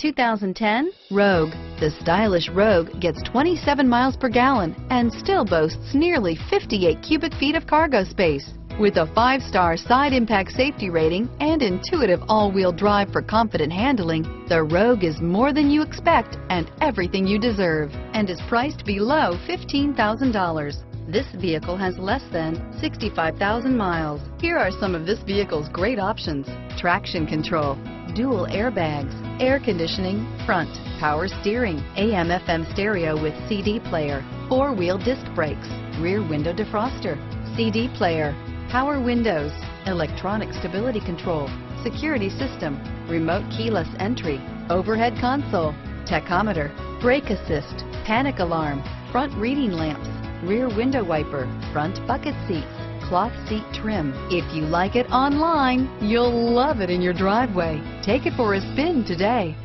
2010 Rogue. The stylish Rogue gets 27 miles per gallon and still boasts nearly 58 cubic feet of cargo space. With a five-star side impact safety rating and intuitive all-wheel drive for confident handling, the Rogue is more than you expect and everything you deserve and is priced below $15,000. This vehicle has less than 65,000 miles. Here are some of this vehicle's great options. Traction control, dual airbags, air conditioning, front, power steering, AM FM stereo with CD player, four-wheel disc brakes, rear window defroster, CD player, power windows, electronic stability control, security system, remote keyless entry, overhead console, tachometer, brake assist, panic alarm, front reading lamps, rear window wiper, front bucket seats, cloth seat trim. If you like it online, you'll love it in your driveway. Take it for a spin today.